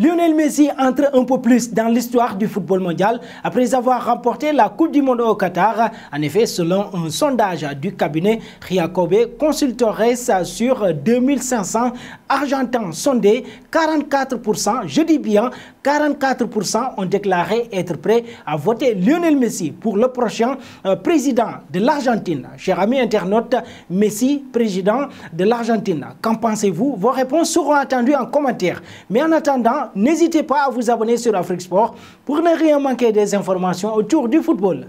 Lionel Messi entre un peu plus dans l'histoire du football mondial après avoir remporté la Coupe du Monde au Qatar. En effet, selon un sondage du cabinet Riacobe, consulterait sur 2500 Argentins sondés, 44%, je dis bien 44% ont déclaré être prêts à voter Lionel Messi pour le prochain euh, président de l'Argentine. Cher ami internaute, Messi, président de l'Argentine. Qu'en pensez-vous? Vos réponses seront attendues en commentaire. Mais en attendant, n'hésitez pas à vous abonner sur Afrique Sport pour ne rien manquer des informations autour du football.